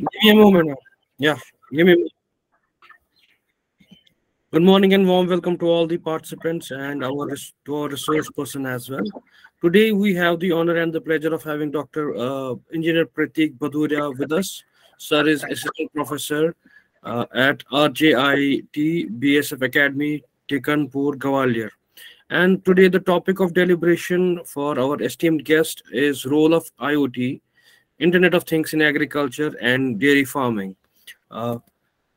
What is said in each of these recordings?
Give me a moment. Yeah, give me. Good morning and warm welcome to all the participants and our to our resource person as well. Today we have the honor and the pleasure of having Dr. Uh, Engineer Pratik Bhaduria with us. Sir is assistant professor uh, at RJIT BSF Academy, Tikanpur, Gwalior. And today the topic of deliberation for our esteemed guest is role of IoT Internet of Things in Agriculture and Dairy Farming. Uh,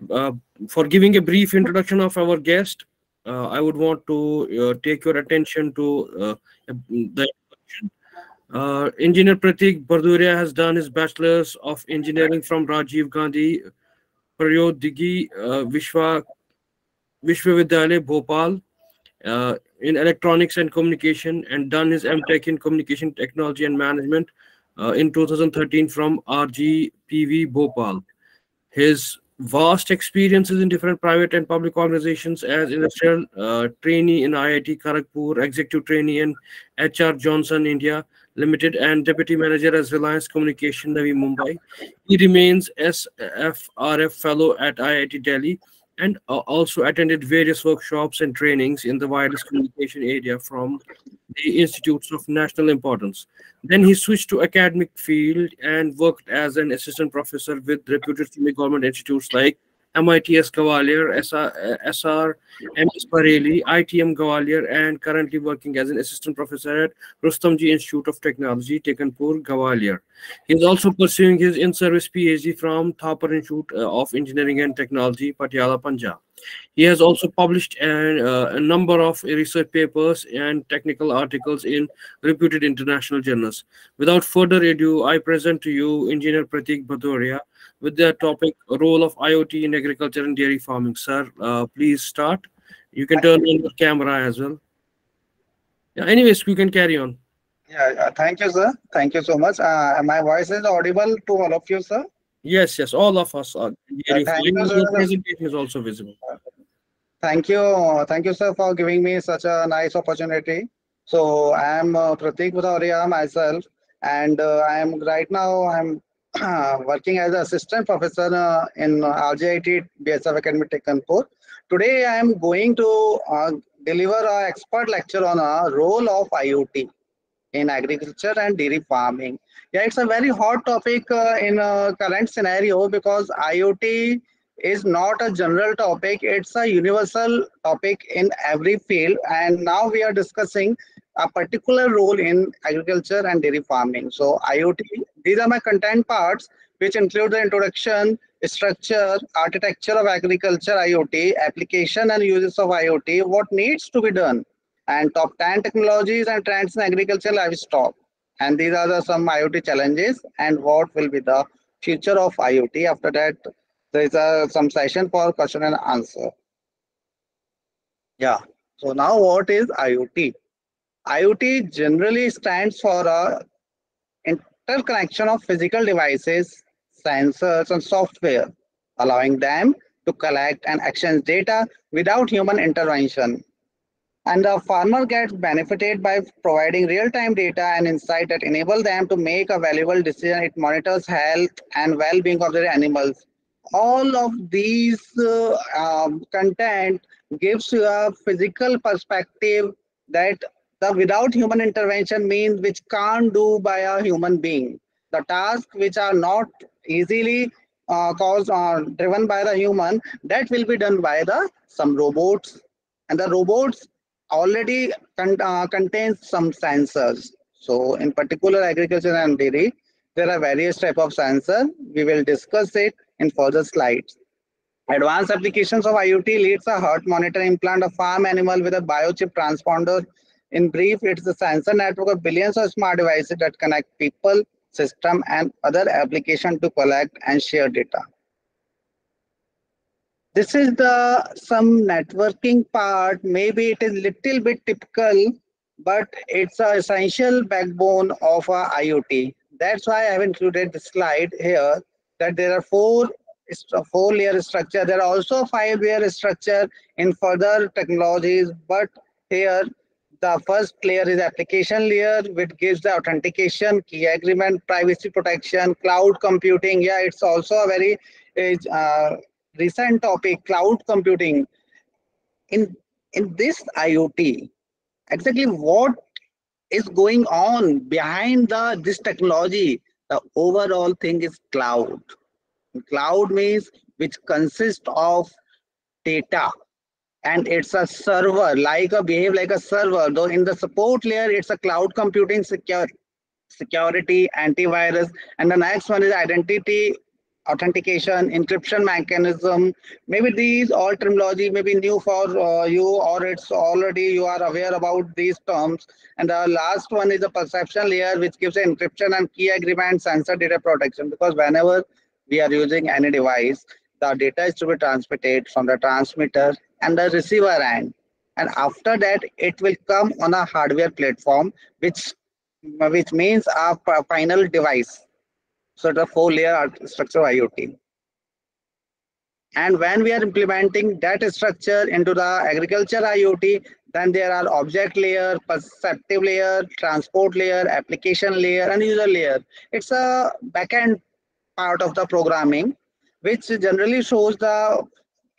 uh, for giving a brief introduction of our guest, uh, I would want to uh, take your attention to uh, the uh, Engineer Pratik Bhaduria has done his Bachelor's of Engineering from Rajiv Gandhi Pradyogiki Vishwa Vishwavidyalaya Bhopal in Electronics and Communication and done his MTech in Communication Technology and Management uh, in 2013 from RGPV Bhopal. His vast experiences in different private and public organizations as industrial uh, trainee in IIT Kharagpur, executive trainee in HR Johnson India Limited, and deputy manager as Reliance Communication Navi Mumbai. He remains SFRF fellow at IIT Delhi and uh, also attended various workshops and trainings in the wireless communication area from the institutes of national importance. Then he switched to academic field and worked as an assistant professor with reputed semi-government institutes like MITS Gwalior, SR, SR MS Bareilly, ITM Gwalior, and currently working as an assistant professor at Rustamji Institute of Technology, Tikanpur, Gwalior. He is also pursuing his in-service PhD from Thapar Institute uh, of Engineering and Technology, Patiala, Punjab. He has also published an, uh, a number of research papers and technical articles in reputed international journals. Without further ado, I present to you Engineer Pratik Bhaduria, with the topic role of IoT in agriculture and dairy farming. Sir, uh, please start. You can turn on your camera as well. Yeah, anyways, you can carry on. Yeah, uh, thank you, sir. Thank you so much. Uh, my voice is audible to all of you, sir? Yes, yes, all of us are. Dairy farming. The presentation is also visible. Thank you. Thank you, sir, for giving me such a nice opportunity. So I am uh, Pratik Bhaduria myself, and uh, I am right now I'm working as an assistant professor uh, in RJIT BSF Academy Tikanpur. Today I am going to uh, deliver an expert lecture on a role of IoT in agriculture and dairy farming. Yeah, it's a very hot topic uh, in a current scenario because IoT is not a general topic, it's a universal topic in every field. And now we are discussing a particular role in agriculture and dairy farming. So IoT, these are my content parts, which include the introduction, structure, architecture of agriculture IoT, application and uses of IoT, what needs to be done, and top 10 technologies and trends in agriculture livestock. And these are the some IoT challenges and what will be the future of IoT. After that, there is a, some session for question and answer. Yeah. So now what is IoT? IoT generally stands for a interconnection of physical devices, sensors, and software, allowing them to collect and exchange data without human intervention. And the farmer gets benefited by providing real-time data and insight that enable them to make a valuable decision. It monitors health and well-being of their animals. All of these uh, um, content gives you a physical perspective that the without human intervention means which can't do by a human being. The tasks which are not easily uh, caused or driven by the human, that will be done by the some robots. And the robots already con uh, contains some sensors. So in particular agriculture and dairy, there are various type of sensors. We will discuss it in further slides. Advanced applications of IoT leads a heart monitor implant a farm animal with a biochip transponder in brief, it's a sensor network of billions of smart devices that connect people, system, and other applications to collect and share data. This is the some networking part. Maybe it is little bit typical, but it's an essential backbone of a IoT. That's why I have included the slide here that there are four four layer structure. There are also five layer structure in further technologies, but here the first layer is application layer, which gives the authentication, key agreement, privacy protection, cloud computing. Yeah, it's also a very uh, recent topic, cloud computing. In in this IoT, exactly what is going on behind the this technology? The overall thing is cloud. Cloud means which consists of data and it's a server like a behave like a server though in the support layer it's a cloud computing secure security antivirus and the next one is identity authentication encryption mechanism. Maybe these all terminology may be new for uh, you or it's already you are aware about these terms. And the last one is the perception layer which gives encryption and key agreement sensor data protection because whenever we are using any device the data is to be transmitted from the transmitter and the receiver end and after that it will come on a hardware platform which which means a final device. So the four layer structure iot. And when we are implementing that structure into the agriculture iot then there are object layer perceptive layer transport layer application layer and user layer. It's a backend part of the programming which generally shows the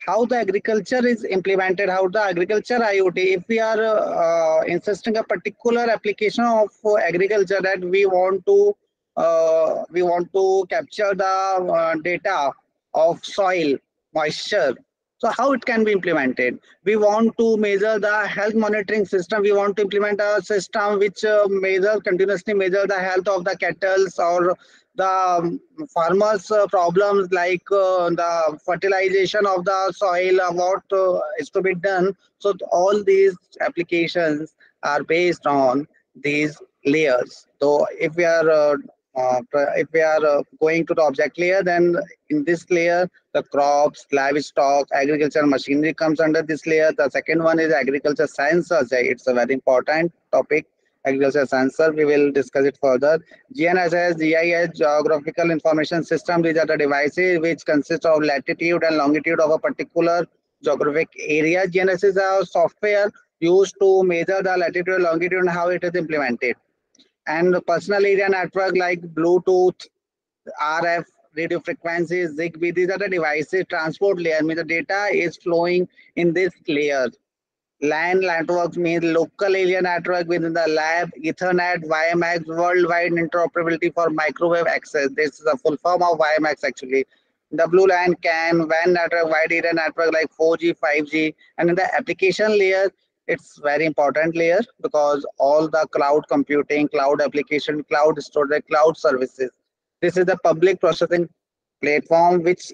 how the agriculture is implemented, how the agriculture IoT, if we are uh, insisting a particular application of agriculture that we want to uh, we want to capture the uh, data of soil moisture. So how it can be implemented? We want to measure the health monitoring system. We want to implement a system which uh, measure continuously measure the health of the cattle or the um, farmers uh, problems like uh, the fertilization of the soil uh, what uh, is to be done. So all these applications are based on these layers. So if we are uh, uh, if we are going to the object layer then in this layer the crops livestock agriculture machinery comes under this layer. The second one is agriculture sensors it's a very important topic agriculture sensor. We will discuss it further. GNSS, GIS, Geographical Information System. These are the devices which consist of latitude and longitude of a particular geographic area. GNSS is a software used to measure the latitude, longitude, and how it is implemented. And personal area network like Bluetooth, RF, radio frequencies, ZigBee, these are the devices, transport layer, means the data is flowing in this layer. LAN networks means local area network within the lab, Ethernet, WiMAX, worldwide interoperability for microwave access. This is a full form of WiMAX actually. WLAN CAN, WAN network, wide area network like 4G, 5G. And in the application layer, it's very important layer because all the cloud computing, cloud application, cloud storage, cloud services. This is the public processing platform which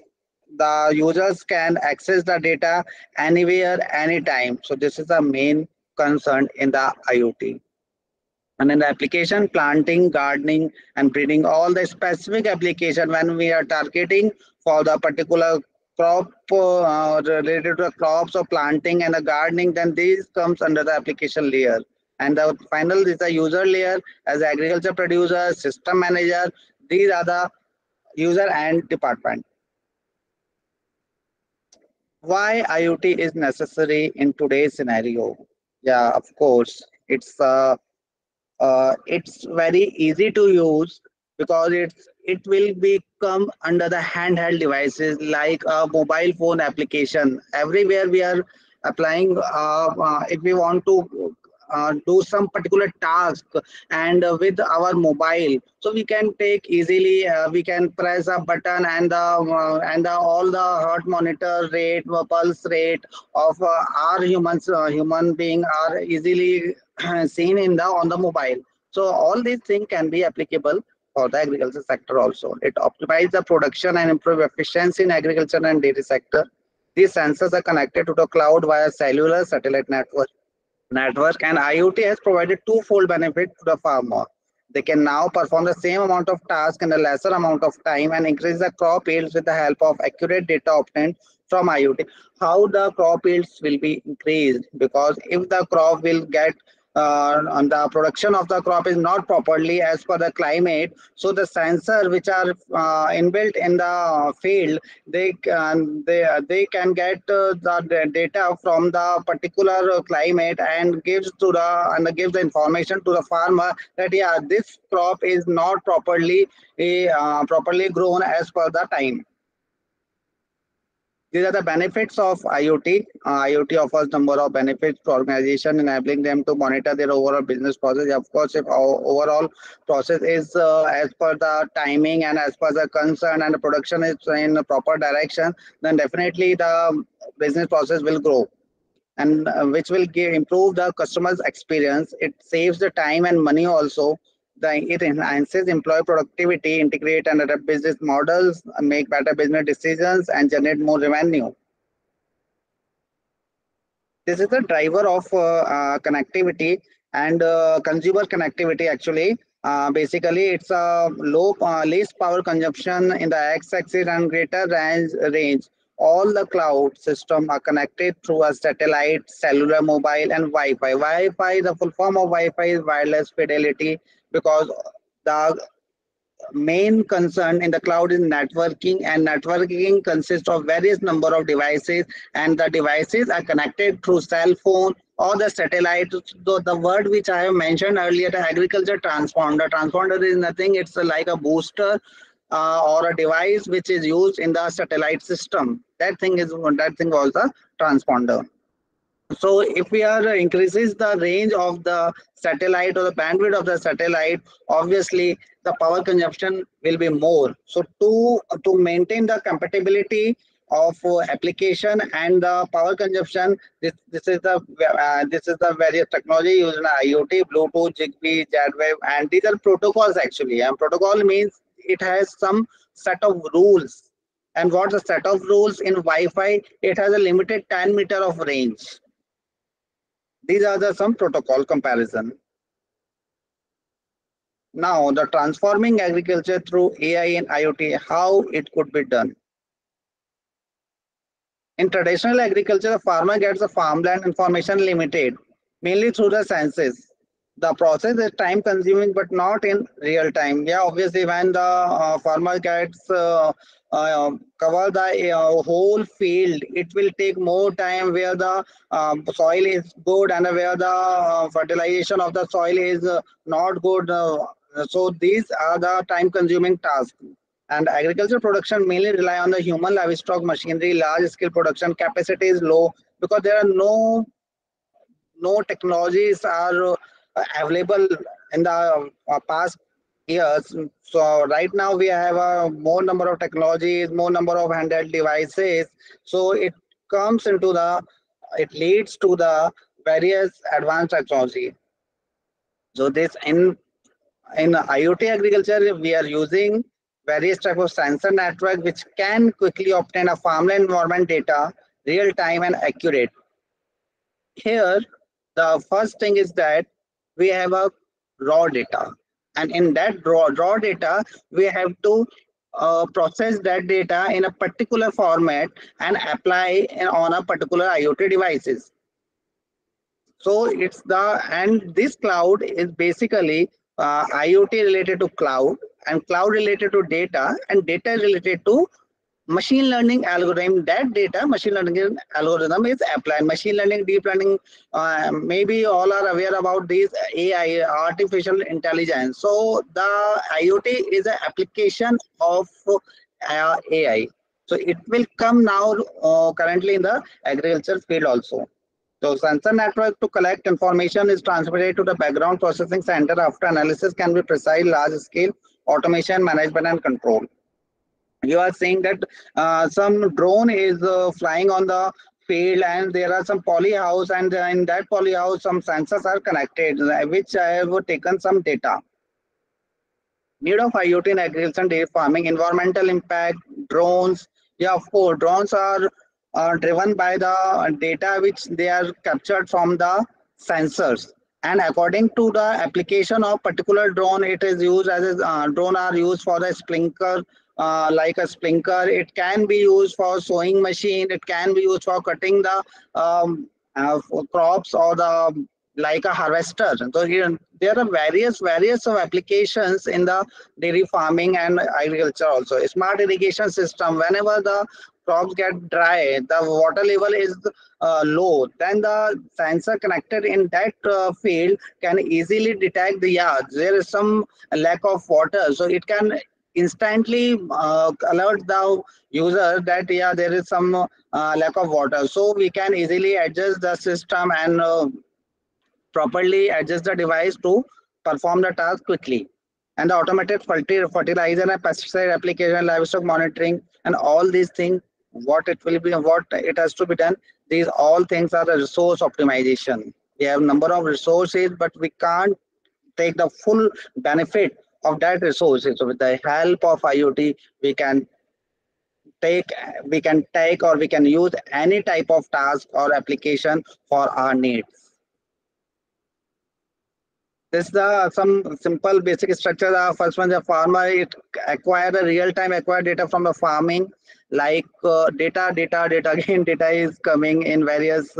the users can access the data anywhere, anytime. So this is the main concern in the IoT. And in the application, planting, gardening, and breeding, all the specific application when we are targeting for the particular crop uh, related to the crops or planting and the gardening, then this comes under the application layer. And the final is the user layer as agriculture producer, system manager. These are the user and department why IoT is necessary in today's scenario. Yeah, of course, it's uh, uh, it's very easy to use because it's it will become under the handheld devices like a mobile phone application. Everywhere we are applying, uh, uh if we want to uh, do some particular task and uh, with our mobile. So we can take easily uh, we can press a button and the uh, and the, all the heart monitor rate pulse rate of uh, our humans uh, human being are easily seen in the on the mobile. So all these things can be applicable for the agriculture sector also. It optimizes the production and improve efficiency in agriculture and dairy sector. These sensors are connected to the cloud via cellular satellite network network and IoT has provided twofold benefit to the farmer. They can now perform the same amount of task in a lesser amount of time and increase the crop yields with the help of accurate data obtained from IoT. How the crop yields will be increased because if the crop will get uh, the production of the crop is not properly as per the climate. So the sensor which are uh, inbuilt in the field they can they they can get uh, the data from the particular climate and gives to the and gives the information to the farmer that yeah this crop is not properly uh, properly grown as per the time these are the benefits of IoT. Uh, IoT offers number of benefits to organization, enabling them to monitor their overall business process. Of course, if our overall process is uh, as per the timing and as per the concern and the production is in a proper direction, then definitely the business process will grow and uh, which will give, improve the customer's experience. It saves the time and money also the, it enhances employee productivity, integrate and adapt business models, make better business decisions, and generate more revenue. This is the driver of uh, uh, connectivity and uh, consumer connectivity actually. Uh, basically, it's a low, uh, least power consumption in the x-axis and greater range, range. All the cloud system are connected through a satellite, cellular, mobile, and Wi-Fi. Wi-Fi, the full form of Wi-Fi is wireless fidelity because the main concern in the cloud is networking and networking consists of various number of devices and the devices are connected through cell phone or the satellite. So the word which i have mentioned earlier the agriculture transponder. Transponder is nothing. It's like a booster uh, or a device which is used in the satellite system. That thing is that thing was transponder so if we are increases the range of the satellite or the bandwidth of the satellite, obviously the power consumption will be more. So to, to maintain the compatibility of uh, application and the power consumption, this, this is the uh, this is the various technology used in IoT, Bluetooth, Zigbee, Z-Wave, and these are protocols actually. And protocol means it has some set of rules. And what's the set of rules in Wi-Fi? It has a limited 10 meter of range these are the some protocol comparison. Now, the transforming agriculture through AI and IoT, how it could be done. In traditional agriculture, the farmer gets the farmland information limited, mainly through the census. The process is time consuming, but not in real time. Yeah, obviously, when the uh, farmer gets uh, uh, cover the uh, whole field it will take more time where the um, soil is good and where the uh, fertilization of the soil is uh, not good uh, so these are the time consuming tasks. And agriculture production mainly rely on the human livestock machinery large scale production capacity is low because there are no no technologies are available in the past years. So right now we have a more number of technologies, more number of handheld devices. So it comes into the, it leads to the various advanced technology. So this in in IoT agriculture, we are using various type of sensor network which can quickly obtain a farmland environment data real time and accurate. Here, the first thing is that we have a raw data and in that raw, raw data we have to uh, process that data in a particular format and apply on a particular IoT devices. So it's the and this cloud is basically uh, IoT related to cloud and cloud related to data and data related to machine learning algorithm that data machine learning algorithm is applied. Machine learning deep learning uh, maybe all are aware about these ai artificial intelligence. So the iot is an application of uh, ai so it will come now uh, currently in the agriculture field also. So sensor network to collect information is transmitted to the background processing center. After analysis can be precise large scale automation management and control you are saying that uh, some drone is uh, flying on the field and there are some poly house and uh, in that poly house some sensors are connected which I have taken some data. Need of IoT in agriculture and dairy farming, environmental impact, drones. Yeah, of course, drones are uh, driven by the data which they are captured from the sensors and according to the application of particular drone it is used as a uh, drone are used for the sprinkler uh, like a sprinkler. It can be used for sowing machine. It can be used for cutting the um, uh, crops or the like a harvester. So here, there are various various of applications in the dairy farming and agriculture also. A smart irrigation system, whenever the crops get dry, the water level is uh, low, then the sensor connected in that uh, field can easily detect the yeah, there is some lack of water. So it can instantly uh, alert the user that yeah, there is some uh, lack of water. So we can easily adjust the system and uh, properly adjust the device to perform the task quickly. And the automated fertilizer and pesticide application, livestock monitoring, and all these things, what it will be, what it has to be done, these all things are the resource optimization. We have number of resources, but we can't take the full benefit of that resources. So with the help of IoT, we can take we can take or we can use any type of task or application for our needs this is the some simple basic structure. The first one, the farmer it acquire the real time acquire data from the farming, like uh, data, data, data. Again, data is coming in various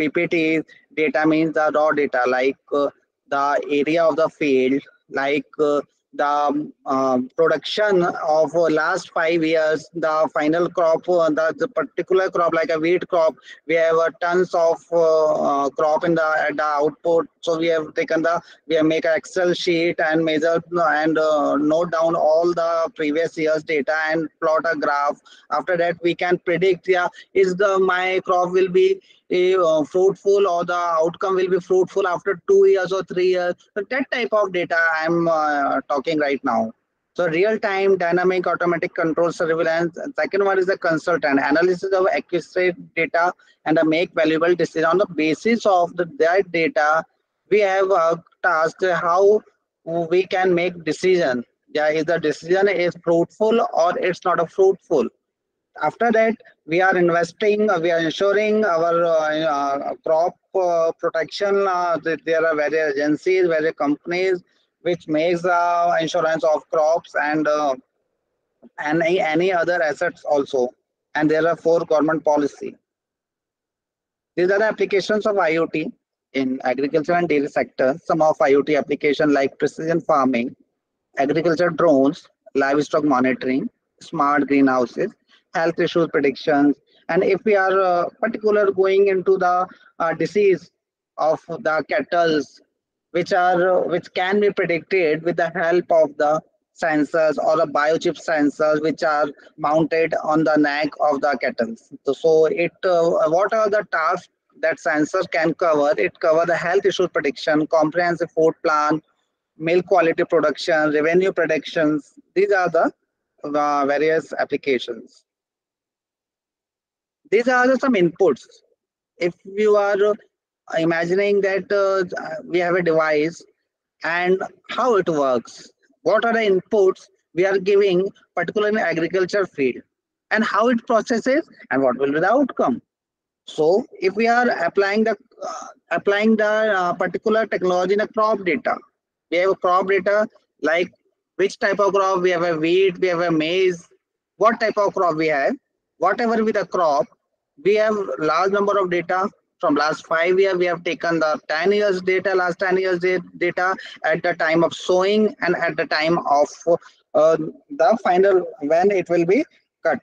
PPTs. Data means the raw data, like uh, the area of the field, like uh, the um, production of uh, last five years, the final crop, uh, the, the, particular crop like a wheat crop, we have uh, tons of uh, crop in the, at the output. So we have taken the, we have make an Excel sheet and measure and uh, note down all the previous year's data and plot a graph. After that, we can predict, yeah, is the my crop will be uh, fruitful or the outcome will be fruitful after two years or three years. So that type of data I'm uh, talking right now. So real-time dynamic automatic control surveillance. Second one is the consultant analysis of accurate data and make valuable decision on the basis of the, that data. We have a task how we can make decision. Yeah, is the decision is fruitful or it's not a fruitful after that we are investing we are ensuring our uh, uh, crop uh, protection uh, there are various agencies various companies which makes insurance of crops and uh, any, any other assets also. And there are four government policy. These are the applications of iot in agriculture and dairy sector. Some of iot application like precision farming agriculture drones livestock monitoring smart greenhouses health issues predictions. And if we are uh, particular going into the uh, disease of the cattle which are uh, which can be predicted with the help of the sensors or a biochip sensors which are mounted on the neck of the cattle so, it uh, what are the tasks that sensor can cover? It cover the health issue prediction comprehensive food plan milk quality production revenue predictions. These are the uh, various applications these are some inputs. If you are imagining that uh, we have a device and how it works what are the inputs we are giving particularly in agriculture field and how it processes and what will be the outcome. So if we are applying the uh, applying the uh, particular technology in a crop data we have a crop data like which type of crop we have a wheat we have a maize what type of crop we have whatever be the crop we have large number of data. From last five years we have taken the 10 years data last 10 years data at the time of sowing and at the time of uh, the final when it will be cut.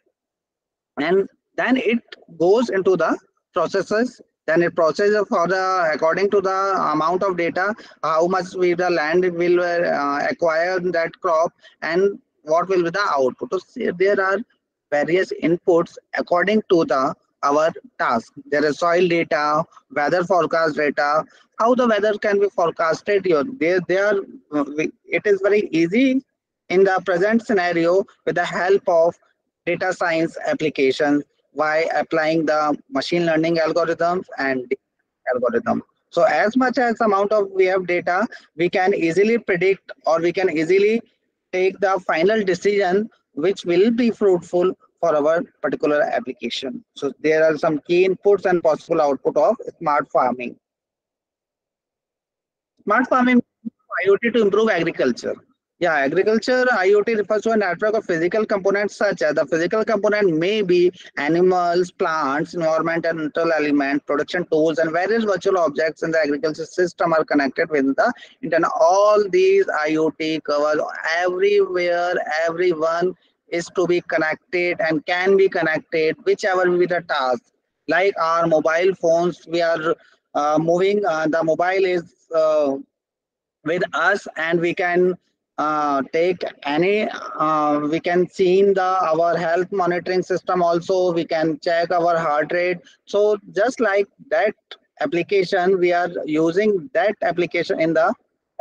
And then it goes into the processes. Then it processes for the according to the amount of data how much we the land will uh, acquire that crop and what will be the output. So there are various inputs according to the our task. There is soil data, weather forecast data, how the weather can be forecasted here. They, they are, it is very easy in the present scenario with the help of data science applications by applying the machine learning algorithms and algorithm. So as much as amount of we have data, we can easily predict or we can easily take the final decision which will be fruitful for our particular application. So there are some key inputs and possible output of smart farming. Smart farming IoT to improve agriculture. Yeah, agriculture IoT refers to a network of physical components such as the physical component may be animals, plants, environmental element, production tools, and various virtual objects in the agriculture system are connected with the internet. All these IoT covers everywhere, everyone is to be connected and can be connected, whichever be the task. Like our mobile phones, we are uh, moving, uh, the mobile is uh, with us and we can uh, take any uh, we can see in the our health monitoring system also we can check our heart rate so just like that application we are using that application in the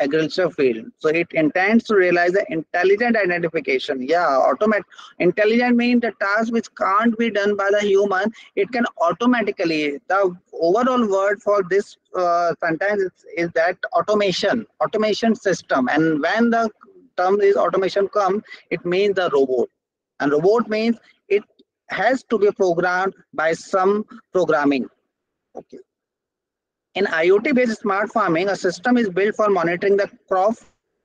agriculture field so it intends to realize the intelligent identification. Yeah automatic intelligent means the task which can't be done by the human it can automatically the overall word for this uh, sentence is, is that automation automation system. And when the term is automation come it means the robot. And robot means it has to be programmed by some programming. Okay in iot based smart farming a system is built for monitoring the crop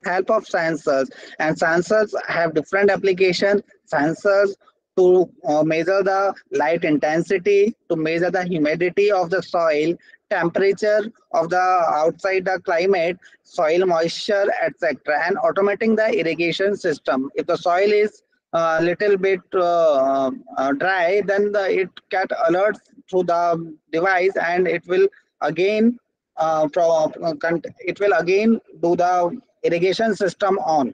help of sensors and sensors have different application sensors to uh, measure the light intensity to measure the humidity of the soil temperature of the outside the climate, soil moisture, etc. and automating the irrigation system. If the soil is a uh, little bit uh, uh, dry, then the, it get alerts through the device and it will again uh, uh it will again do the irrigation system on.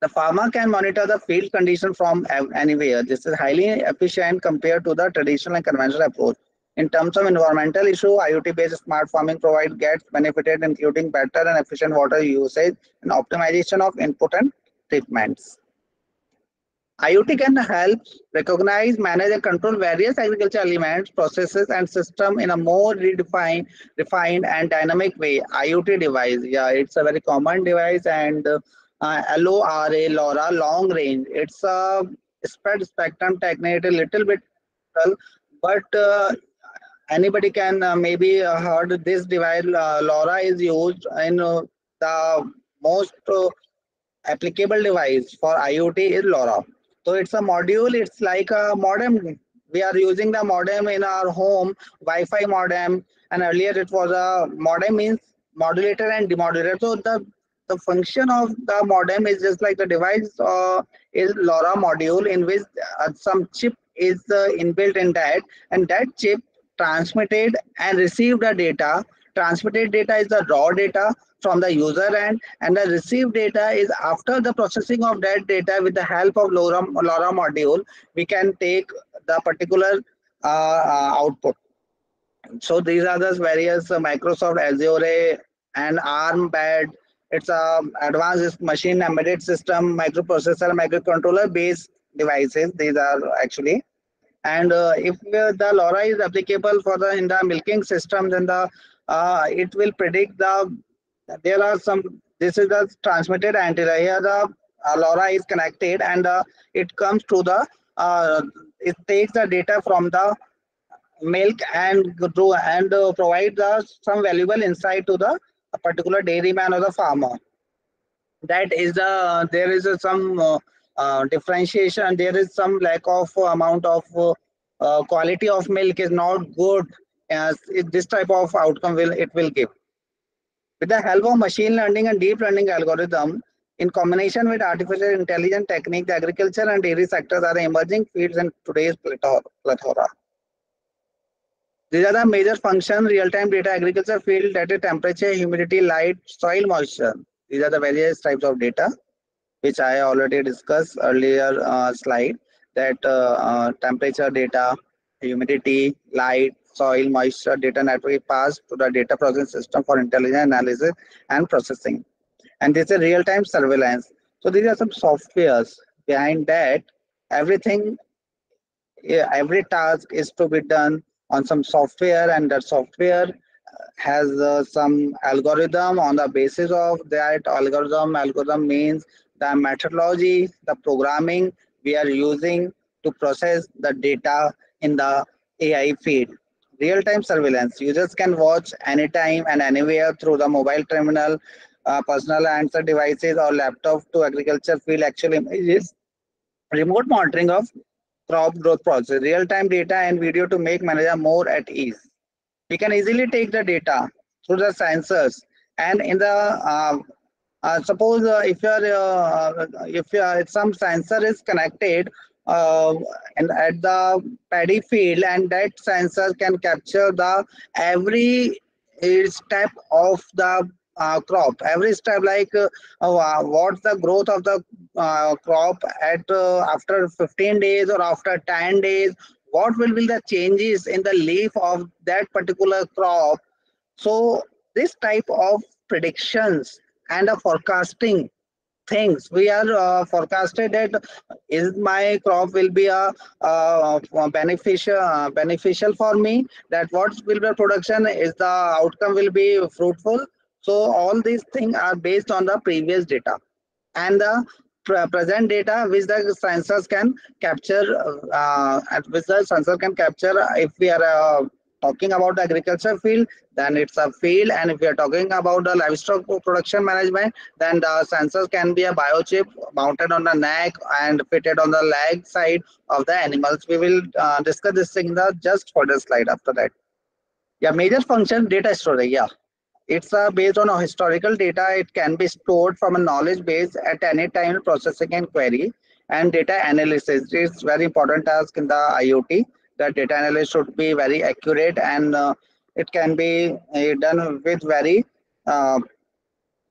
The farmer can monitor the field condition from anywhere. This is highly efficient compared to the traditional and conventional approach. In terms of environmental issue, IoT-based smart farming provide gets benefited including better and efficient water usage and optimization of input and treatments. IoT can help recognize, manage, and control various agricultural elements, processes, and system in a more redefined, refined, and dynamic way. IoT device, yeah, it's a very common device, and uh, LORA, LoRa, long range. It's a spread spectrum technique, a little bit, but uh, anybody can uh, maybe uh, heard this device uh, LoRa is used in uh, the most applicable device for IoT is LoRa. So it's a module, it's like a modem. We are using the modem in our home, Wi-Fi modem, and earlier it was a modem means modulator and demodulator. So the the function of the modem is just like the device uh, is LoRa module in which uh, some chip is uh, inbuilt in that and that chip transmitted and received the data. Transmitted data is the raw data from the user end and the received data is after the processing of that data with the help of LoRa, LoRa module, we can take the particular uh, uh, output. So these are the various uh, Microsoft Azure and ARM Mbed. It's a advanced machine embedded system, microprocessor, microcontroller based devices. These are actually and uh, if uh, the LoRa is applicable for the in the milking system, then the uh, it will predict the there are some this is the transmitted antenna. Here the uh, LoRa is connected and uh, it comes to the uh, it takes the data from the milk and to and uh, provide some valuable insight to the particular dairyman or the farmer. That is the there is some uh, uh, differentiation there is some lack of amount of quality of milk is not good as this type of outcome will it will give with the help of machine learning and deep learning algorithm in combination with artificial intelligence technique the agriculture and dairy sectors are the emerging fields in today's plethora. These are the major functions, real-time data agriculture field is temperature humidity light soil moisture. These are the various types of data which I already discussed earlier uh, slide that uh, uh, temperature data, humidity, light, soil, moisture data network is passed to the data processing system for intelligent analysis and processing. And this is real-time surveillance. So these are some softwares behind that. Everything, every task is to be done on some software and that software has uh, some algorithm on the basis of that algorithm algorithm means the methodology, the programming we are using to process the data in the AI feed. Real-time surveillance. Users can watch anytime and anywhere through the mobile terminal uh, personal answer devices or laptop to agriculture field actual images, remote monitoring of crop growth process, real-time data and video to make manager more at ease. We can easily take the data through the sensors and in the uh, uh, suppose uh, if you're uh, if you're, some sensor is connected uh, and at the paddy field and that sensor can capture the every step of the uh, crop. Every step like uh, uh, what's the growth of the uh, crop at uh, after 15 days or after 10 days? What will be the changes in the leaf of that particular crop? So this type of predictions and a forecasting things. We are uh, forecasted that is my crop will be a, uh, beneficial uh, beneficial for me that what will be production is the outcome will be fruitful. So all these things are based on the previous data. And the present data which the sensors can capture uh, which the sensor can capture if we are uh, talking about the agriculture field, then it's a field. And if we are talking about the livestock production management, then the sensors can be a biochip mounted on the neck and fitted on the leg side of the animals. We will uh, discuss this thing in the just for the slide after that. Yeah, major function data storage. Yeah, it's uh, based on historical data. It can be stored from a knowledge base at any time processing and query and data analysis is very important task in the IoT the data analysis should be very accurate and uh, it can be uh, done with very uh,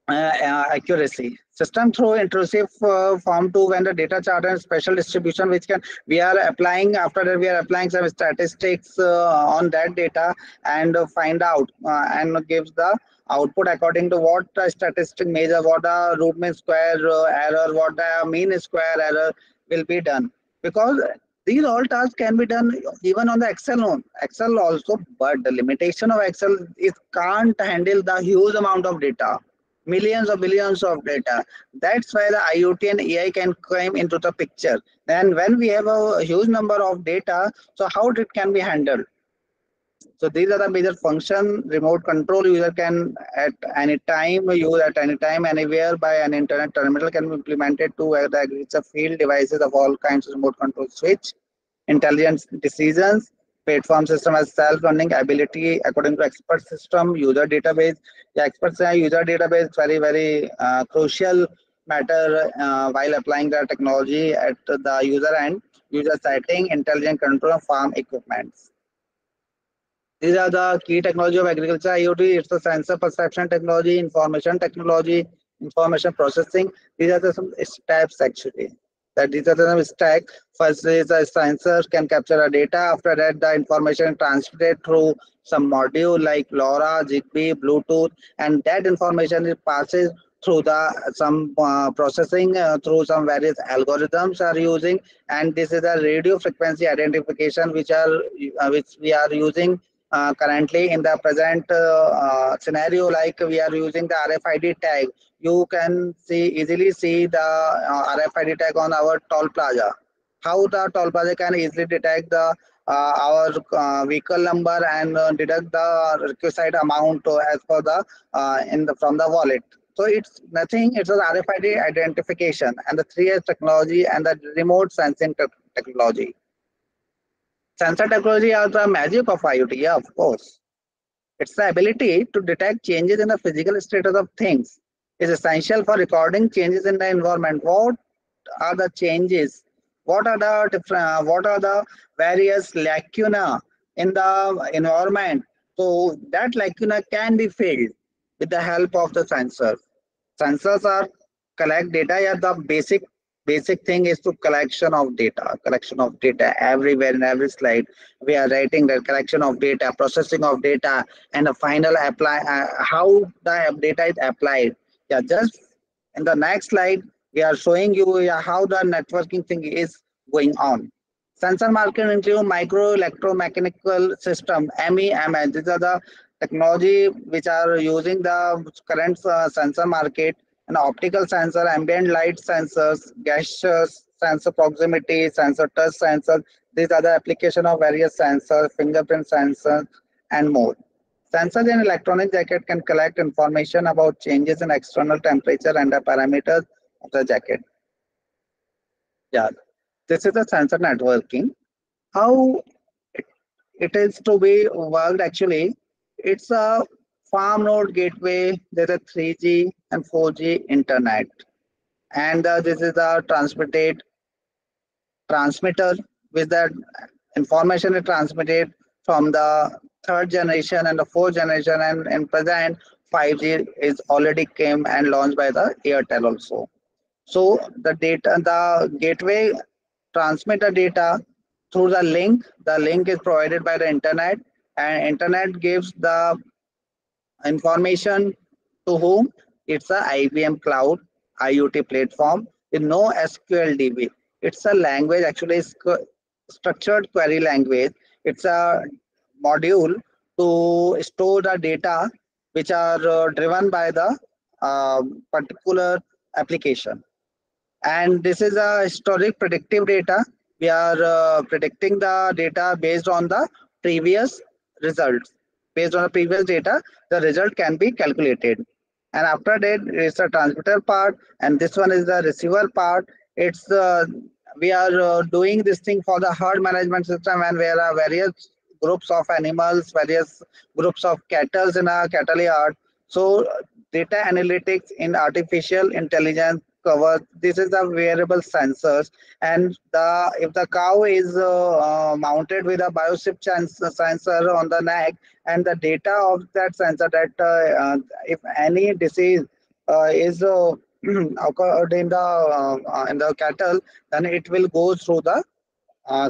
uh accuracy. System through intrusive uh, form to when the data chart and special distribution which can we are applying after that we are applying some statistics uh, on that data and find out and gives the output according to what statistic measure, what the root mean square error, what the mean square error will be done because these all tasks can be done even on the Excel Excel also, but the limitation of Excel is can't handle the huge amount of data, millions or billions of data. That's why the IoT and AI can come into the picture. Then when we have a huge number of data, so how it can be handled? So these are the major function remote control user can at any time use at any time anywhere by an internet terminal can be implemented to where the agriculture field devices of all kinds of remote control switch, intelligent decisions, platform system as self-running ability according to expert system, user database. The experts say user database very, very uh, crucial matter uh, while applying the technology at the user end, user setting, intelligent control of farm equipments. These are the key technology of agriculture IoT. It's the sensor perception technology, information technology, information processing. These are the some steps actually. That these are the stack. First is a sensor can capture a data. After that, the information transmitted through some module like LoRa, Zigbee, Bluetooth, and that information is passes through the some uh, processing uh, through some various algorithms are using and this is a radio frequency identification which are uh, which we are using uh, currently in the present uh, uh, scenario like we are using the RFID tag you can see easily see the uh, RFID tag on our toll plaza. How the toll plaza can easily detect the our vehicle number and deduct the requisite amount as per the in the from the wallet. So it's nothing it's an RFID identification and the 3S technology and the remote sensing te technology Sensor technology are the magic of IoT, yeah, of course. It's the ability to detect changes in the physical status of things. is essential for recording changes in the environment. What are the changes? What are the different? Uh, what are the various lacuna in the environment? So that lacuna can be filled with the help of the sensor. Sensors are collect data at the basic basic thing is to collection of data collection of data everywhere in every slide. We are writing the collection of data processing of data and the final apply uh, how the data is applied. Yeah just in the next slide we are showing you how the networking thing is going on. Sensor market into micro electromechanical system MEMS these are the technology which are using the current uh, sensor market an optical sensor, ambient light sensors, gaseous sensor proximity, sensor touch sensor. These are the application of various sensors, fingerprint sensors, and more. Sensors in electronic jacket can collect information about changes in external temperature and the parameters of the jacket. Yeah, this is the sensor networking. How it is to be worked actually, it's a farm node gateway, there's a 3G and 4G internet. And uh, this is a transmitted transmitter with that information is transmitted from the third generation and the fourth generation and in present 5G is already came and launched by the Airtel also. So the data, the gateway transmit the data through the link. The link is provided by the internet and internet gives the information to whom? It's a IBM cloud IoT platform with NoSQL DB. It's a language actually structured query language. It's a module to store the data which are uh, driven by the uh, particular application. And this is a historic predictive data. We are uh, predicting the data based on the previous results. Based on the previous data, the result can be calculated. And after that, it's a transmitter part, and this one is the receiver part. It's uh, we are uh, doing this thing for the herd management system, and there are various groups of animals, various groups of cattle in a cattle yard. So data analytics in artificial intelligence cover this is the wearable sensors. And the if the cow is uh, uh, mounted with a biochip sensor on the neck and the data of that sensor that uh, uh if any disease uh, is uh, occurred in the in the cattle then it will go through the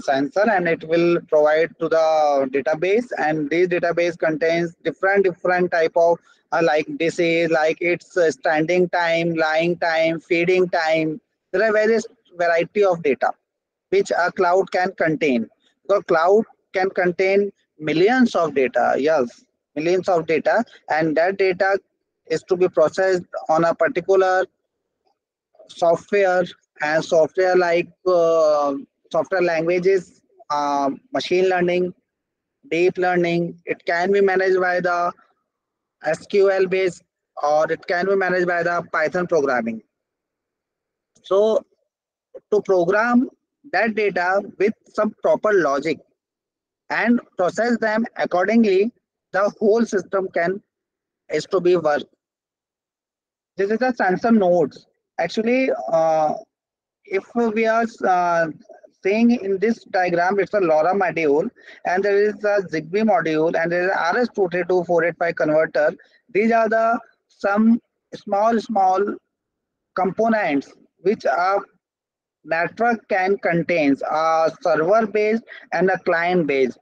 sensor and it will provide to the database. And this database contains different different type of uh, like disease like its uh, standing time lying time feeding time. There are various variety of data which a cloud can contain. So cloud can contain millions of data yes millions of data. And that data is to be processed on a particular software. And software like uh, software languages, uh, machine learning, deep learning. It can be managed by the SQL based or it can be managed by the Python programming. So to program that data with some proper logic and process them accordingly, the whole system can is to be work. This is the sensor nodes. Actually, uh, if we are uh, seeing in this diagram, it's a LoRa module and there is a ZigBee module and there is RS-232-485 converter. These are the some small, small components which a network can contains a server based and a client based.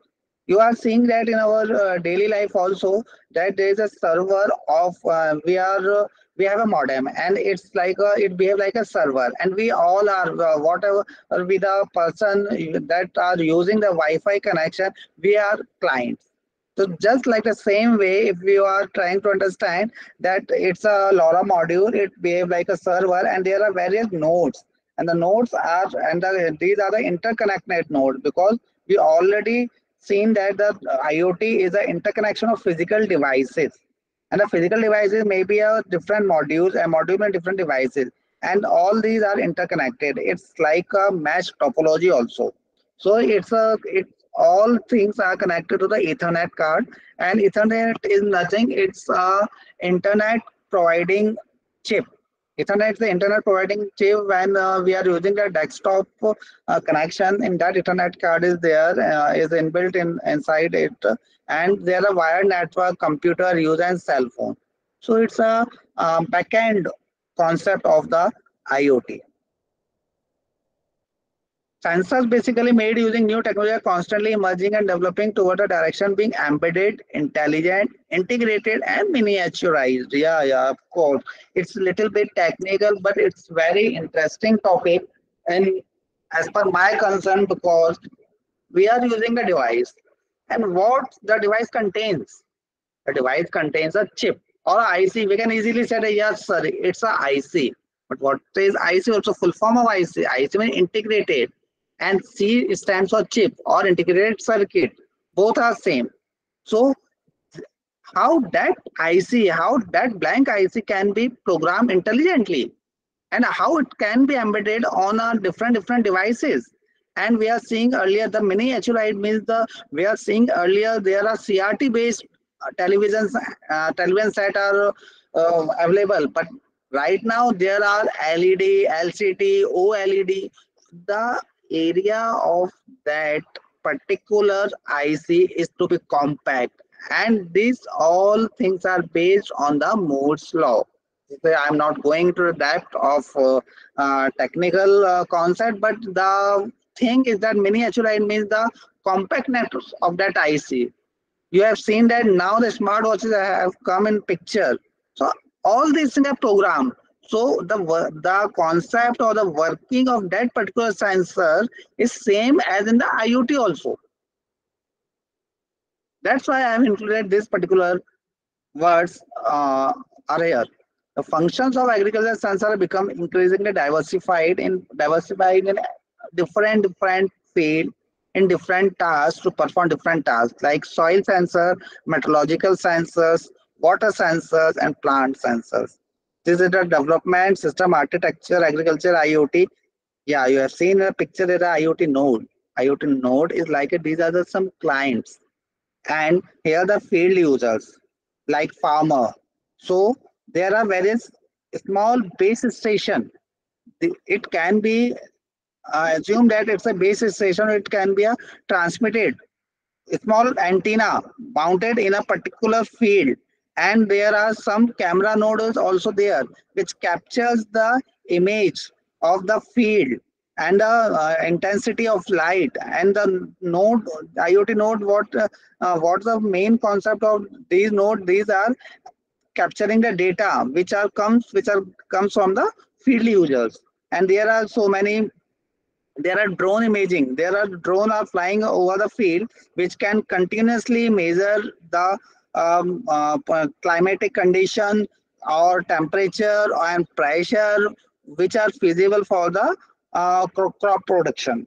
You are seeing that in our uh, daily life also that there is a server of uh, we are uh, we have a modem and it's like a, it behave like a server and we all are uh, whatever with the person that are using the wi-fi connection we are clients. So just like the same way if you are trying to understand that it's a LoRa module it behave like a server and there are various nodes. And the nodes are and the, these are the interconnected nodes because we already seen that the IoT is an interconnection of physical devices and the physical devices may be a different modules a module and different devices. And all these are interconnected. It's like a mesh topology also. So it's a it all things are connected to the ethernet card. And ethernet is nothing. It's a internet providing chip ethernet is the internet providing chip when uh, we are using the desktop uh, connection in that ethernet card is there uh, is inbuilt in inside it and there are wired network, computer, user, and cell phone. So it's a um, backend concept of the IoT. Sensors basically made using new technology are constantly emerging and developing toward a direction being embedded, intelligent, integrated, and miniaturized. Yeah, yeah, of course. It's a little bit technical, but it's very interesting topic. And as per my concern, because we are using the device and what the device contains. The device contains a chip or a IC. We can easily say, yes, sir, it's a IC. But what is IC also full form of IC? IC means integrated and C stands for chip or integrated circuit. Both are same. So how that IC, how that blank IC can be programmed intelligently and how it can be embedded on a different different devices. And we are seeing earlier the mini HUI means the we are seeing earlier there are CRT based uh, televisions uh, television set are uh, available, but right now there are LED, LCD, OLED. The area of that particular IC is to be compact and these all things are based on the Moore's law. I'm not going to the depth of uh, uh, technical uh, concept, but the thing is that mini HUI means the compactness of that IC. You have seen that now the smartwatches have come in picture. So all these things are programmed. So the the concept or the working of that particular sensor is same as in the IoT also. That's why I have included this particular words uh, are here. The functions of agricultural sensor become increasingly diversified in diversified in different different field in different tasks to perform different tasks like soil sensor, meteorological sensors, water sensors, and plant sensors. This development system architecture, agriculture, IoT. Yeah, you have seen a picture of the IoT node. IoT node is like these are the some clients and here the field users like farmer so there are various small base station it can be uh, assume that it's a base station it can be a transmitted small antenna mounted in a particular field and there are some camera nodes also there which captures the image of the field and the uh, intensity of light. And the node iot node what uh, uh, what's the main concept of these node these are capturing the data which are comes which are comes from the field users. And there are so many there are drone imaging. There are drone are flying over the field which can continuously measure the um, uh, climatic condition or temperature and pressure which are feasible for the uh, crop production.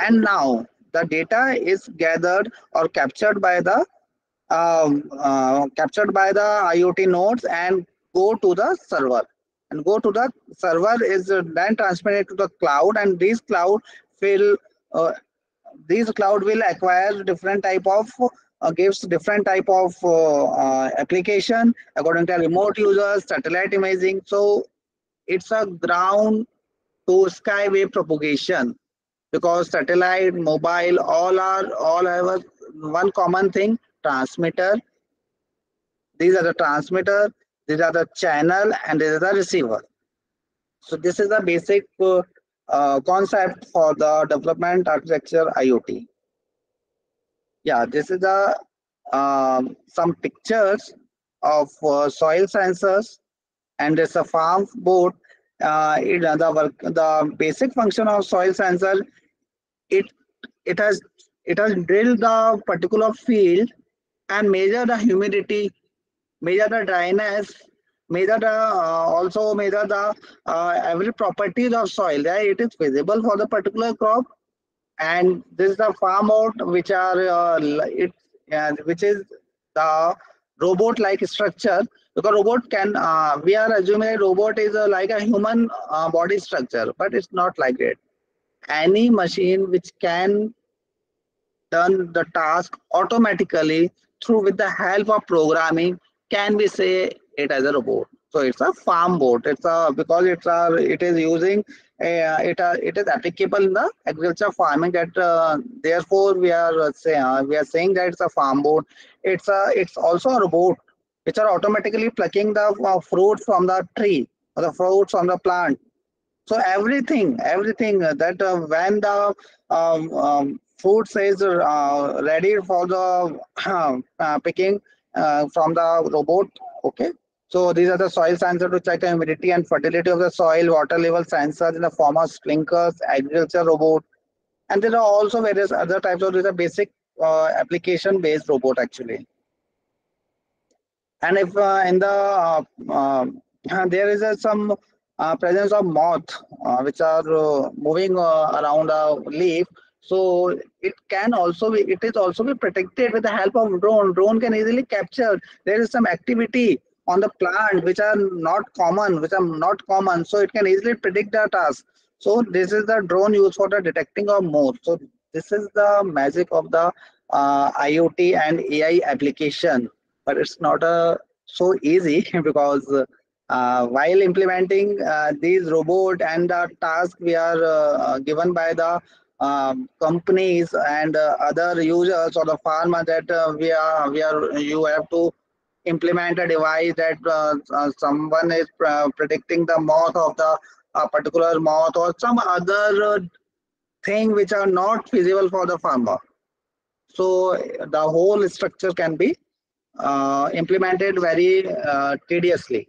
And now the data is gathered or captured by the um, uh, captured by the IoT nodes and go to the server. And go to the server is then transmitted to the cloud, and this cloud will uh, these cloud will acquire different type of uh, gives different type of uh, uh, application according to remote users, satellite imaging. So it's a ground to skywave propagation because satellite mobile all are all have a, one common thing transmitter. These are the transmitter these are the channel and these are the receiver. So this is the basic uh, uh, concept for the development architecture iot yeah this is the um, some pictures of uh, soil sensors and there's a farm board uh, it, the work, the basic function of soil sensor, it it has it has drilled the particular field and measure the humidity, measure the dryness, measure the uh, also measure the uh, every properties of soil. That it is feasible for the particular crop, and this is the FarmBot which are uh, it which is the robot like structure. Because robot can uh, we are assuming a robot is a, like a human uh, body structure but it's not like that. Any machine which can done the task automatically through with the help of programming can we say it as a robot. So it's a farm bot it's a because it's a it is using uh, it, uh, it is applicable in the agriculture farming that uh, therefore we are say, uh, we are saying that it's a FarmBot. It's a it's also a robot which are automatically plucking the uh, fruit from the tree or the fruits from the plant. So everything everything that uh, when the um, um, fruit is uh, ready for the picking from the robot okay so these are the soil sensors to check the humidity and fertility of the soil, water level sensors in the form of sprinklers, agriculture robot. And there are also various other types of these are basic uh, application based robot actually. And if uh, in the uh, uh there is some uh, presence of moth uh, which are moving around a leaf So it can also be, it is also be protected with the help of drone. Drone can easily capture. There is some activity on the plant which are not common, which are not common. So it can easily predict the task. So this is the drone used for the detecting of more. So this is the magic of the uh, IoT and AI application. But it's not a so easy because uh, while implementing uh, these robot and the task we are uh, given by the um, companies and uh, other users or the farmer that uh, we are we are you have to implement a device that uh, uh someone is uh, predicting the moth of the uh, particular moth or some other thing which are not feasible for the farmer so the whole structure can be implemented very tediously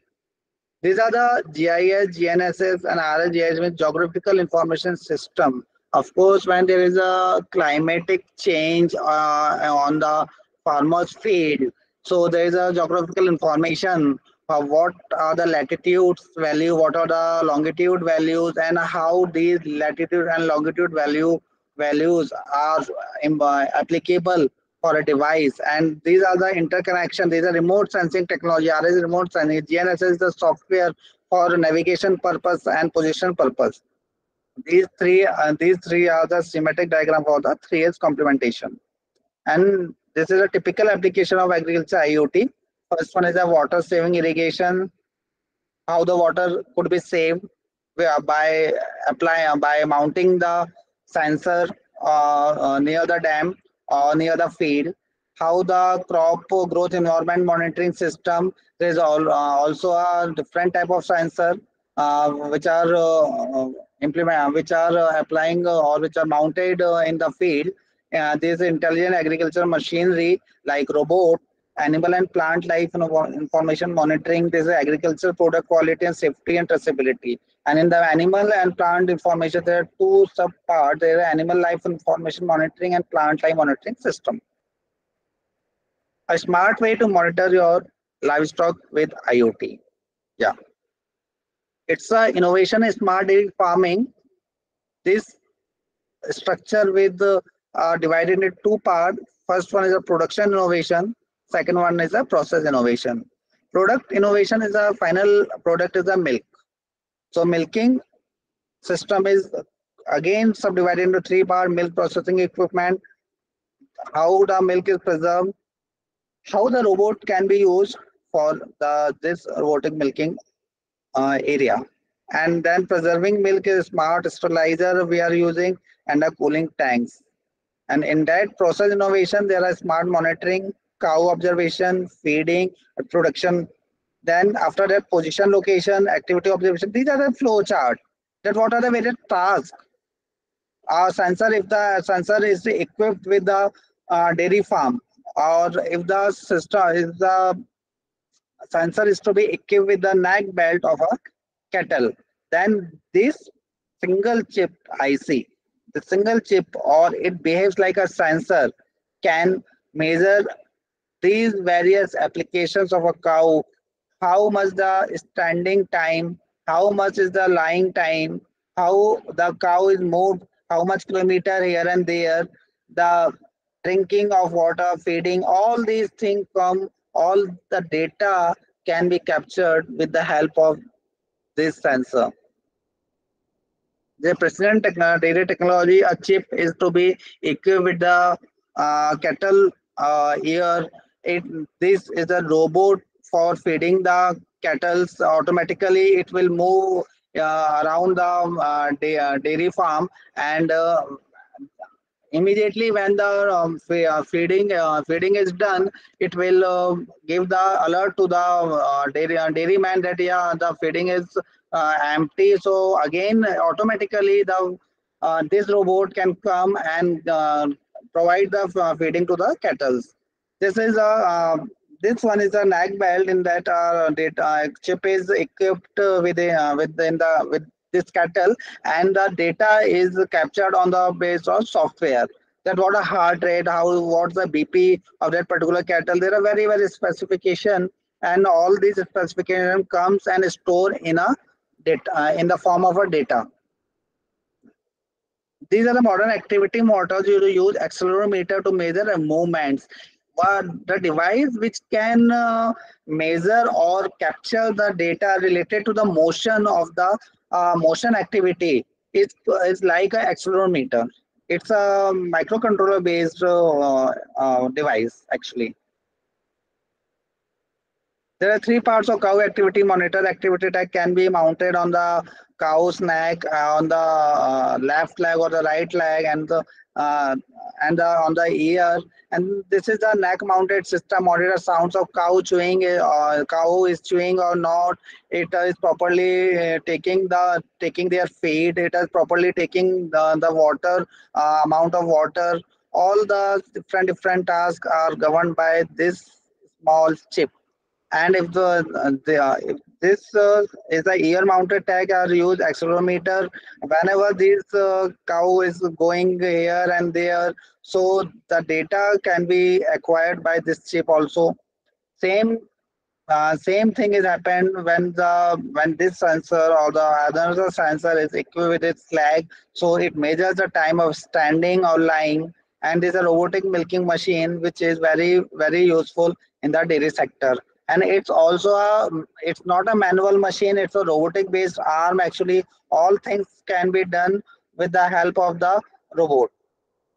these are the GIS, GNSS, and RSGIS with geographical information system. Of course, when there is a climatic change uh, on the farmer's field, so there is a geographical information of what are the latitudes value, what are the longitude values, and how these latitude and longitude value values are um, applicable for a device. And these are the interconnection these are remote sensing technology RS remote sensing GNSS is the software for navigation purpose and position purpose. These three uh, these three are the schematic diagram for the 3s complementation. And this is a typical application of agriculture IoT first one is a water saving irrigation. How the water could be saved by applying by mounting the sensor uh, uh, near the dam uh, near the field. How the crop growth environment monitoring system there is uh, also a different type of sensor uh, which are uh, implement which are uh, applying uh, or which are mounted in the field Uh, this intelligent agriculture machinery like robot animal and plant life information monitoring. This is agriculture product quality and safety and traceability. And in the animal and plant information there are two sub parts there are animal life information monitoring and plant life monitoring system. A smart way to monitor your livestock with iot. Yeah. It's a innovation in smart dairy farming. This structure with uh, divided into two parts first one is a production innovation. Second one is a process innovation. Product innovation is a final product is a milk. So milking system is again subdivided into three part. Milk processing equipment, how the milk is preserved, how the robot can be used for the this robotic milking uh, area. And then preserving milk is smart. Sterilizer we are using and a cooling tanks and in that process innovation there are smart monitoring cow observation, feeding, production. Then after that, position, location, activity observation. These are the flow chart. That what are the various tasks. Our sensor, if the sensor is equipped with the uh, dairy farm, or if the system is the sensor is to be equipped with the neck belt of a cattle, then this single chip IC, the single chip, or it behaves like a sensor, can measure these various applications of a cow, how much the standing time, how much is the lying time, how the cow is moved, how much kilometer here and there, the drinking of water, feeding, all these things come, all the data can be captured with the help of this sensor. The present data technology, a chip is to be equipped with the uh, cattle uh, ear. It this is a robot for feeding the cattle. Automatically it will move uh, around the uh, uh dairy farm and uh, immediately when the um, uh, feeding uh, feeding is done it will give the alert to the dairy dairy man that yeah the feeding is empty. So again automatically the this robot can come and provide the feeding to the cattle. This is a uh, this one is a neck belt in that uh, data uh, chip is equipped with a, uh, within the with this cattle and the data is captured on the base of software. That what a heart rate how what's the bp of that particular cattle there are very very specification and all these specification comes and stored in a data uh, in the form of a data these are the modern activity motors. You use accelerometer to measure movements. But the device which can uh, measure or capture the data related to the motion of the uh, motion activity is, is like an accelerometer. It's a microcontroller based uh, uh, device actually. There are three parts of cow activity monitor. Activity tag can be mounted on the cow's neck, uh, on the uh, left leg or the right leg, and the uh, and the, on the ear. And this is the neck mounted system monitor sounds of cow chewing. Uh, cow is chewing or not. It is properly uh, taking the taking their feed. It is properly taking the the water uh, amount of water. All the different different tasks are governed by this small chip and if the, the if this uh, is a ear mounted tag or use accelerometer whenever this uh, cow is going here and there so the data can be acquired by this chip also. Same uh, same thing is happened when the when this sensor or the other sensor is equipped with its flag so it measures the time of standing or lying. And is a robotic milking machine which is very very useful in the dairy sector and it's also a it's not a manual machine it's a robotic based arm. Actually all things can be done with the help of the robot.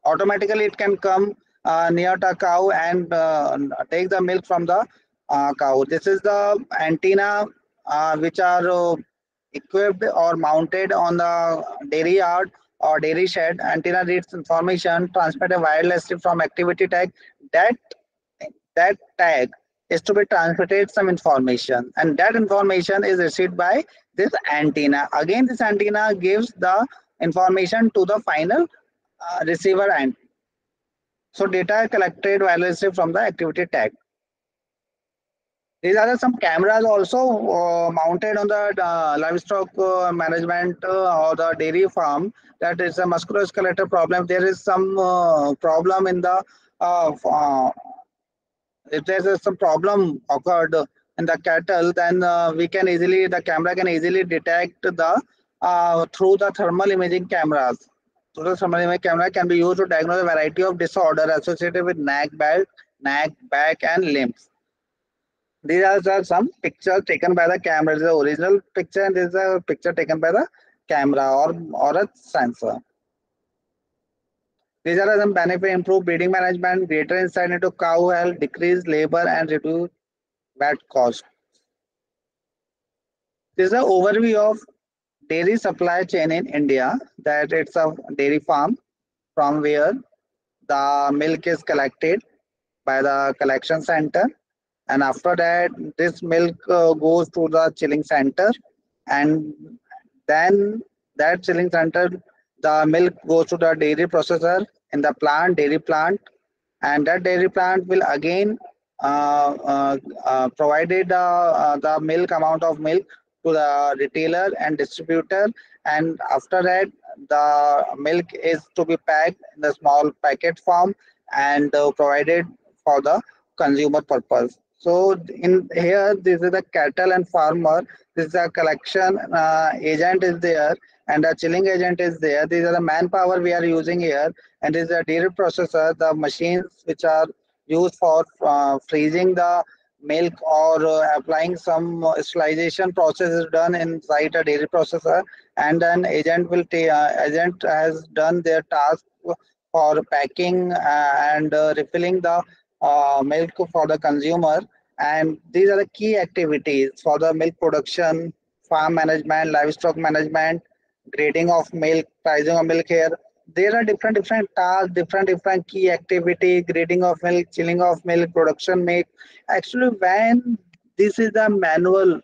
Automatically it can come uh, near the cow and uh, take the milk from the uh, cow. This is the antenna uh, which are uh, equipped or mounted on the dairy yard or dairy shed. Antenna reads information transmitted wirelessly from activity tag that that tag is to be transmitted some information and that information is received by this antenna. Again, this antenna gives the information to the final uh, receiver and so data collected wirelessly from the activity tag. These are some cameras also uh, mounted on the uh, livestock uh, management uh, or the dairy farm. That is a musculoskeletal problem. There is some uh, problem in the if there's some problem occurred in the cattle, then uh, we can easily, the camera can easily detect the uh, through the thermal imaging cameras. So the thermal imaging camera can be used to diagnose a variety of disorder associated with neck, back, neck, back, and limbs. These are some pictures taken by the camera. This is the original picture, and this is a picture taken by the camera or or a sensor. These are some benefit improve breeding management, greater insight into cow health, decrease labor and reduce vet cost. This is an overview of dairy supply chain in India that it's a dairy farm from where the milk is collected by the collection center and after that this milk uh, goes to the chilling center and then that chilling center the milk goes to the dairy processor in the plant, dairy plant, and that dairy plant will again uh, uh, uh, provided uh, the milk amount of milk to the retailer and distributor. And after that the milk is to be packed in the small packet form and uh, provided for the consumer purpose so in here this is the cattle and farmer this is a collection uh, agent is there and a chilling agent is there. These are the manpower we are using here and this is a dairy processor, the machines which are used for uh, freezing the milk or uh, applying some sterilization process is done inside a dairy processor and an agent will uh, agent has done their task for packing uh, and uh, refilling the uh, milk for the consumer and these are the key activities for the milk production farm management livestock management grading of milk, pricing of milk here. There are different different tasks, different different key activity, grading of milk, chilling of milk, production milk. Actually, when this is the manual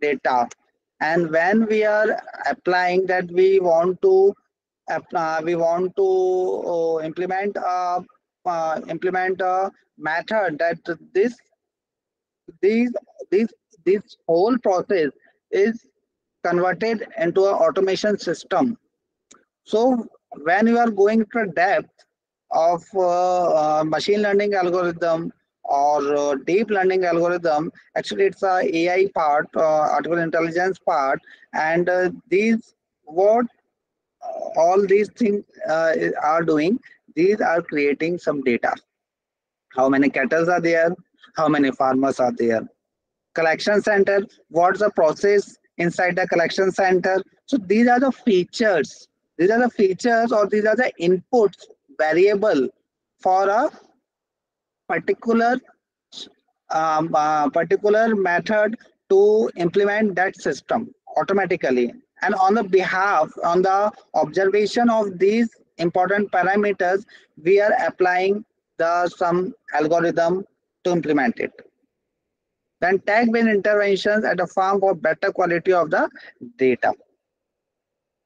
data, and when we are applying that, we want to uh, we want to uh, implement a uh, implement a method that this these this this whole process is converted into an automation system. So when you are going to depth of uh, uh, machine learning algorithm or uh, deep learning algorithm, actually it's a AI part, uh, artificial intelligence part, and uh, these what all these things uh, are doing these are creating some data. How many cattle are there? How many farmers are there? Collection center what's the process inside the collection center? So these are the features. These are the features or these are the inputs variable for a particular um, uh, particular method to implement that system automatically. And on the behalf on the observation of these important parameters we are applying the some algorithm to implement it. Then tag-based interventions at a farm for better quality of the data.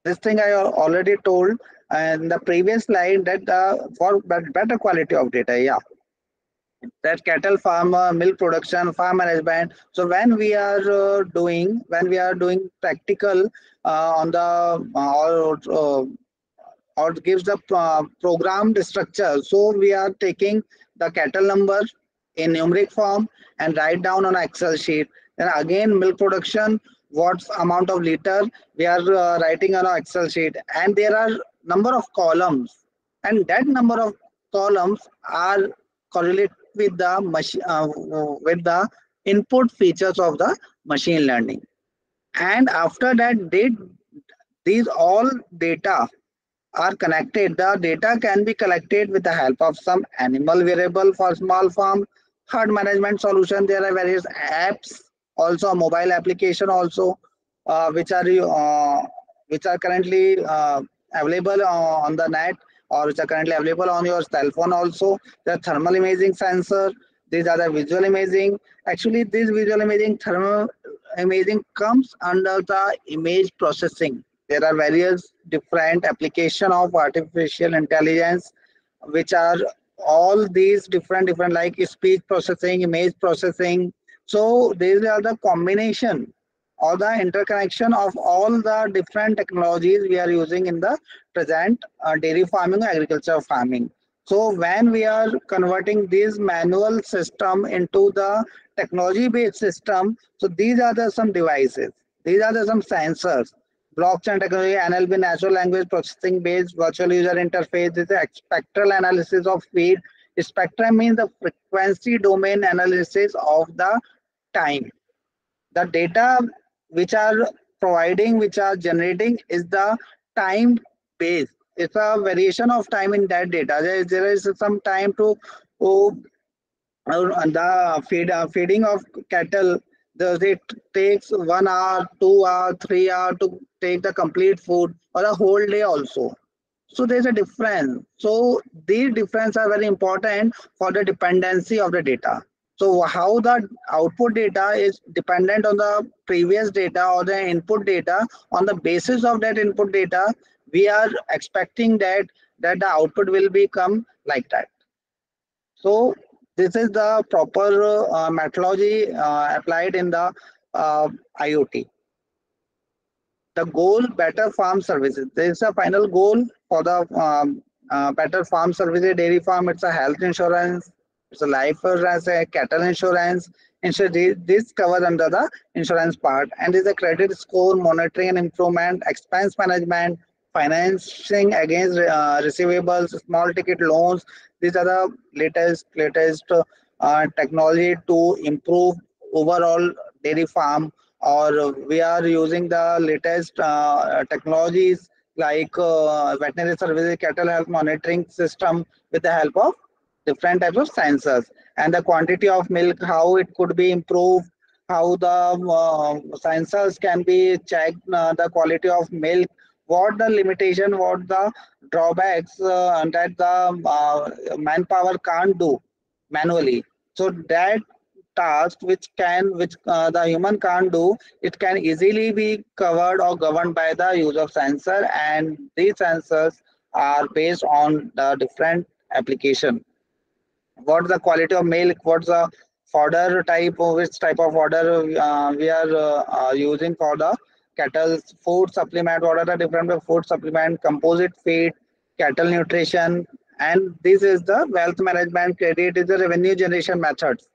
This thing i already told in the previous slide that uh, for better quality of data yeah. That cattle farmer milk production farm management. So when we are uh, doing when we are doing practical uh, on the uh, or uh, or gives the uh, programmed structure. So we are taking the cattle number in numeric form and write down on excel sheet. Then again milk production what amount of liter we are uh, writing on excel sheet. And there are number of columns. And that number of columns are correlate with the machine uh, with the input features of the machine learning. And after that they these all data are connected the data can be collected with the help of some animal variable for small farm herd management solution there are various apps also mobile application also uh, which are uh, which are currently uh, available on the net or which are currently available on your cell phone also. The thermal imaging sensor, these are the visual imaging. Actually, this visual imaging, thermal imaging comes under the image processing. There are various different application of artificial intelligence, which are all these different, different like speech processing, image processing. So these are the combination or the interconnection of all the different technologies we are using in the present uh, dairy farming or agriculture farming. So when we are converting this manual system into the technology based system, so these are the some devices, these are the some sensors, blockchain technology, NLP, natural language processing based virtual user interface, is spectral analysis of feed. Spectrum means the frequency domain analysis of the time. The data which are providing, which are generating is the time base. It's a variation of time in that data. There is some time to oh, the feed, uh, feeding of cattle. does it takes one hour, two hour, three hour to take the complete food or a whole day also. So there's a difference. So these difference are very important for the dependency of the data. So how the output data is dependent on the previous data or the input data. On the basis of that input data, we are expecting that that the output will become like that. So this is the proper uh, methodology uh, applied in the uh, IoT. The goal, better farm services. This is a final goal for the um, uh, better farm services, dairy farm. It's a health insurance, it's a life insurance, a cattle insurance. Insurance this covered under the insurance part, and is a credit score monitoring and improvement, expense management, financing against uh, receivables, small ticket loans. These are the latest latest uh, technology to improve overall dairy farm. Or we are using the latest uh, technologies like uh, veterinary services, cattle health monitoring system with the help of different types of sensors and the quantity of milk, how it could be improved, how the uh, sensors can be checked, uh, the quality of milk, what the limitation, what the drawbacks uh, that the uh, manpower can't do manually. So that task which can which uh, the human can't do it can easily be covered or governed by the use of sensor and these sensors are based on the different application. What's the quality of milk? What's the fodder type? Which type of fodder uh, we are uh, uh, using for the cattle food supplement? What are the different food supplement composite feed cattle nutrition? And this is the wealth management credit is the revenue generation methods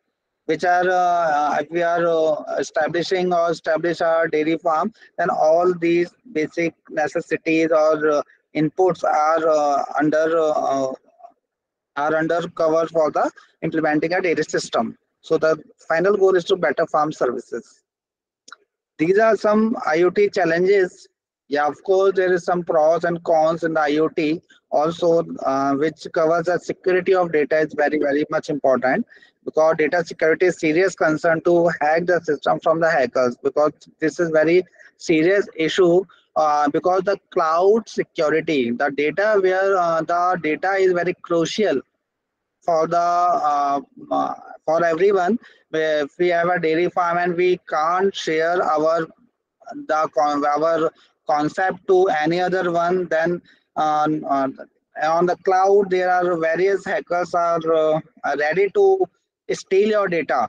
which are uh, if we are uh, establishing or establish our dairy farm, then all these basic necessities or uh, inputs are uh, under uh, are under cover for the implementing a dairy system. So the final goal is to better farm services. These are some IoT challenges. Yeah, of course, there is some pros and cons in the IoT also, uh, which covers the security of data is very, very much important because data security is serious concern to hack the system from the hackers because this is very serious issue uh, because the cloud security, the data where uh, the data is very crucial for the uh, uh, for everyone. If we have a dairy farm and we can't share our the our concept to any other one, then uh, on the cloud there are various hackers are ready to steal your data.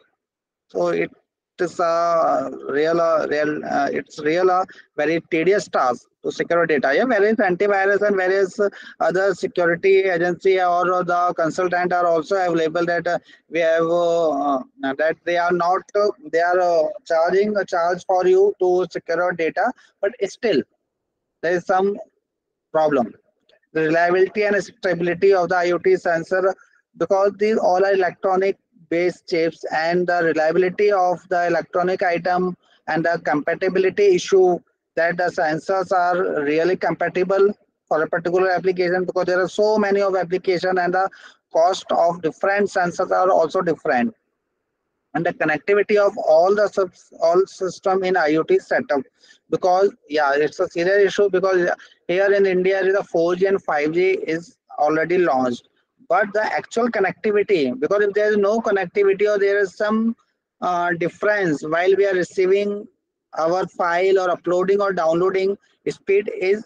So it is a real, uh, real, uh, it's real a very tedious task to secure data. Yeah, various antivirus and various other security agency or the consultant are also available that uh, we have uh, that they are not uh, they are uh, charging a charge for you to secure data, but still there is some problem. The reliability and stability of the IoT sensor because these all are electronic based chips and the reliability of the electronic item and the compatibility issue that the sensors are really compatible for a particular application because there are so many of application and the cost of different sensors are also different. And the connectivity of all the subs, all system in IoT setup because yeah it's a serious issue because here in India the 4G and 5G is already launched but the actual connectivity because if there is no connectivity or there is some uh, difference while we are receiving our file or uploading or downloading speed is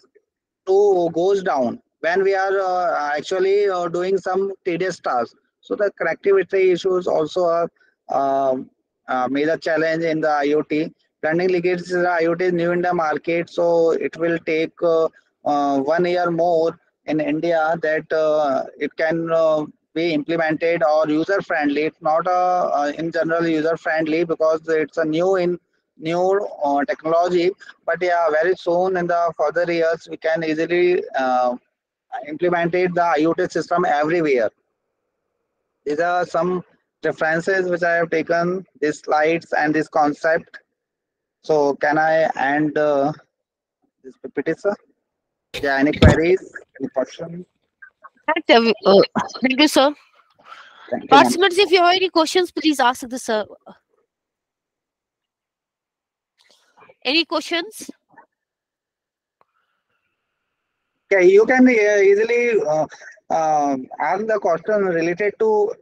to goes down when we are uh, actually uh, doing some tedious tasks. So the connectivity issues also a, um, a major challenge in the iot planning blending liquids iot is new in the market so it will take uh, uh, one year more in India that uh, it can uh, be implemented or user friendly. It's not a, uh, in general user friendly because it's a new in new uh, technology. But yeah, very soon in the further years we can easily uh, implement the IoT system everywhere. These are some references which I have taken these slides and this concept. So can I end uh, this PPT, sir? Yeah, any queries? Any questions? Thank you, sir. Thank you. Participants, if you have any questions, please ask the sir. Any questions? Yeah, you can uh, easily uh, uh, ask the question related to